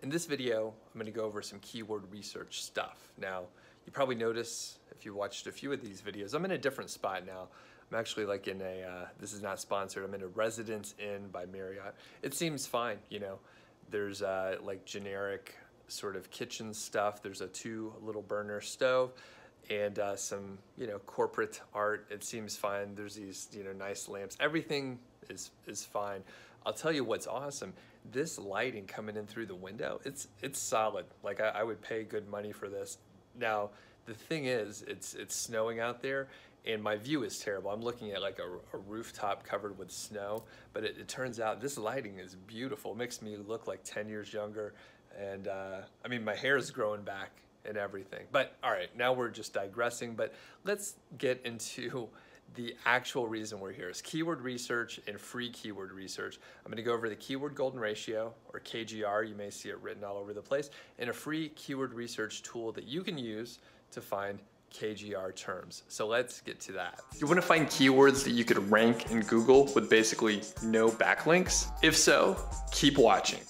In this video, I'm gonna go over some keyword research stuff. Now, you probably notice if you watched a few of these videos, I'm in a different spot now. I'm actually like in a, uh, this is not sponsored, I'm in a Residence Inn by Marriott. It seems fine, you know. There's uh, like generic sort of kitchen stuff. There's a two little burner stove and uh, some, you know, corporate art. It seems fine. There's these, you know, nice lamps. Everything is, is fine. I'll tell you what's awesome. This lighting coming in through the window, it's it's solid. Like I, I would pay good money for this. Now the thing is, it's it's snowing out there, and my view is terrible. I'm looking at like a, a rooftop covered with snow, but it, it, turns out this lighting is beautiful. It makes me look like 10 years younger, and uh, I mean my hair is growing back and everything. But all right, now we're just digressing. But let's get into the actual reason we're here is keyword research and free keyword research. I'm gonna go over the keyword golden ratio or KGR, you may see it written all over the place, and a free keyword research tool that you can use to find KGR terms. So let's get to that. You wanna find keywords that you could rank in Google with basically no backlinks? If so, keep watching.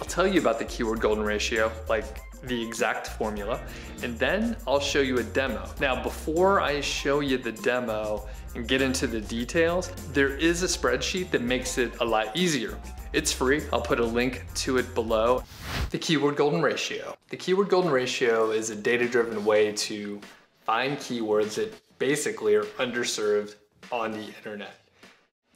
I'll tell you about the keyword golden ratio like the exact formula, and then I'll show you a demo. Now, before I show you the demo and get into the details, there is a spreadsheet that makes it a lot easier. It's free, I'll put a link to it below. The keyword golden ratio. The keyword golden ratio is a data-driven way to find keywords that basically are underserved on the internet.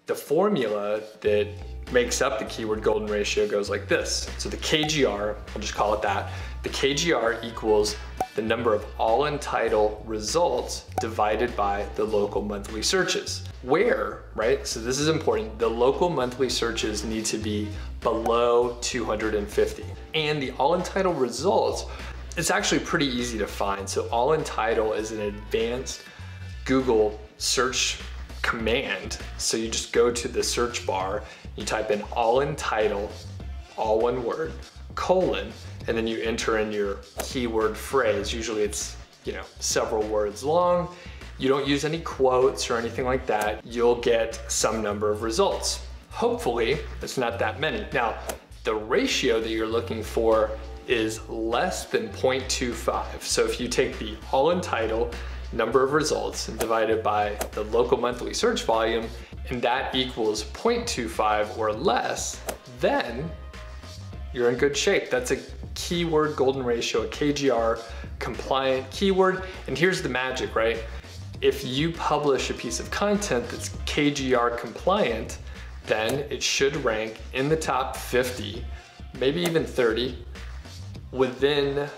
The formula that makes up the keyword golden ratio goes like this. So the KGR, I'll just call it that, the KGR equals the number of all in title results divided by the local monthly searches. Where, right, so this is important, the local monthly searches need to be below 250. And the all in title results, it's actually pretty easy to find. So all in title is an advanced Google search command. So you just go to the search bar, you type in all in title, all one word, colon, and then you enter in your keyword phrase. Usually it's, you know, several words long. You don't use any quotes or anything like that. You'll get some number of results. Hopefully, it's not that many. Now, the ratio that you're looking for is less than 0.25. So if you take the all in title, number of results and divide by the local monthly search volume, and that equals 0.25 or less, then you're in good shape. That's a keyword golden ratio, a KGR compliant keyword. And here's the magic, right? If you publish a piece of content that's KGR compliant, then it should rank in the top 50, maybe even 30, within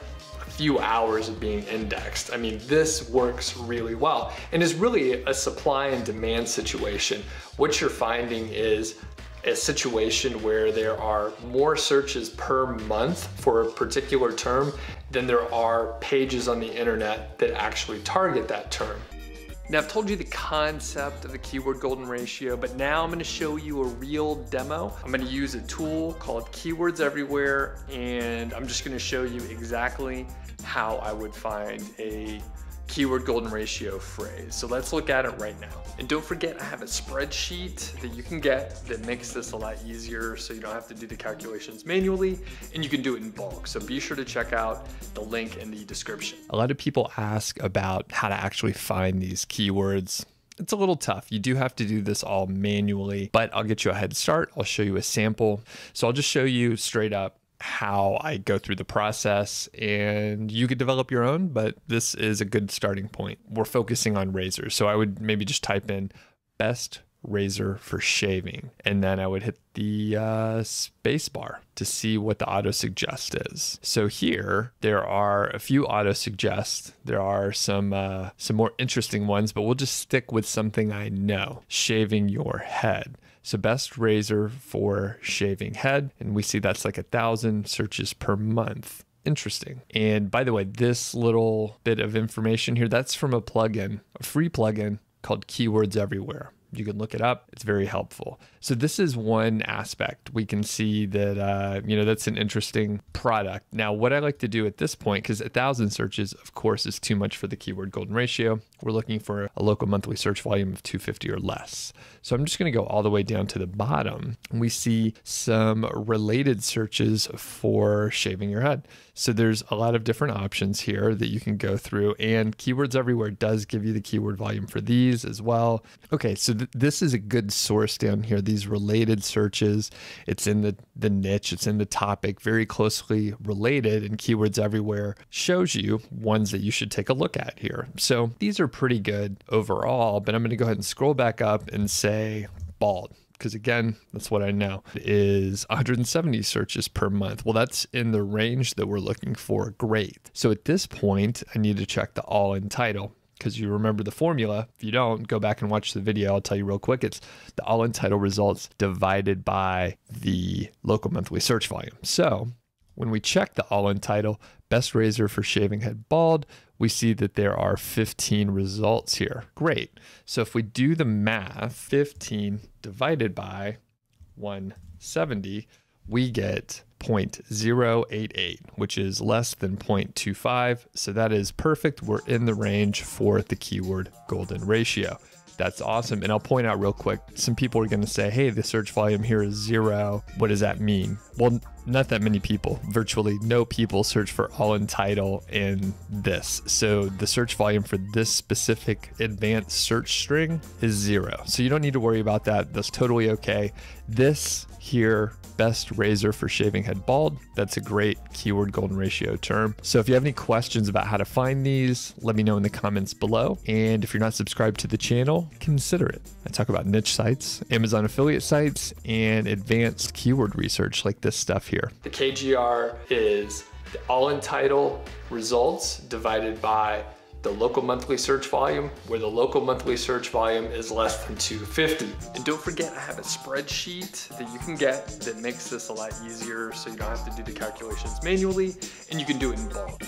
few hours of being indexed. I mean, this works really well and is really a supply and demand situation. What you're finding is a situation where there are more searches per month for a particular term than there are pages on the internet that actually target that term. Now I've told you the concept of the keyword golden ratio, but now I'm gonna show you a real demo. I'm gonna use a tool called Keywords Everywhere, and I'm just gonna show you exactly how I would find a keyword golden ratio phrase. So let's look at it right now. And don't forget, I have a spreadsheet that you can get that makes this a lot easier so you don't have to do the calculations manually and you can do it in bulk. So be sure to check out the link in the description. A lot of people ask about how to actually find these keywords it's a little tough. You do have to do this all manually, but I'll get you a head start. I'll show you a sample. So I'll just show you straight up how I go through the process and you could develop your own, but this is a good starting point. We're focusing on razors. So I would maybe just type in best razor for shaving and then I would hit the uh, space bar to see what the auto suggest is. So here there are a few auto suggest. There are some uh, some more interesting ones, but we'll just stick with something I know: shaving your head. So best razor for shaving head. And we see that's like a thousand searches per month. Interesting. And by the way, this little bit of information here, that's from a plugin, a free plugin called Keywords Everywhere. You can look it up. It's very helpful. So this is one aspect. We can see that uh, you know that's an interesting product. Now, what I like to do at this point, because a thousand searches, of course, is too much for the keyword golden ratio. we're looking for a local monthly search volume of 250 or less. So I'm just going to go all the way down to the bottom. We see some related searches for shaving your head. So there's a lot of different options here that you can go through and Keywords Everywhere does give you the keyword volume for these as well. Okay, so th this is a good source down here. These related searches, it's in the, the niche, it's in the topic, very closely related and Keywords Everywhere shows you ones that you should take a look at here. So these are pretty good overall, but I'm gonna go ahead and scroll back up and say bald because again, that's what I know is 170 searches per month. Well, that's in the range that we're looking for. Great. So at this point, I need to check the all in title because you remember the formula. If you don't, go back and watch the video. I'll tell you real quick. It's the all in title results divided by the local monthly search volume. So when we check the all in title, best razor for shaving head bald, we see that there are 15 results here. Great. So if we do the math, 15 divided by 170, we get 0.088, which is less than 0.25. So that is perfect. We're in the range for the keyword golden ratio. That's awesome. And I'll point out real quick some people are going to say, hey, the search volume here is zero. What does that mean? Well, not that many people, virtually no people search for all in title in this. So the search volume for this specific advanced search string is zero. So you don't need to worry about that. That's totally okay. This here best razor for shaving head bald. That's a great keyword golden ratio term. So if you have any questions about how to find these, let me know in the comments below. And if you're not subscribed to the channel, consider it. I talk about niche sites, Amazon affiliate sites, and advanced keyword research like this stuff here. The KGR is the all in title results divided by the local monthly search volume, where the local monthly search volume is less than 250. And don't forget, I have a spreadsheet that you can get that makes this a lot easier so you don't have to do the calculations manually and you can do it in bulk.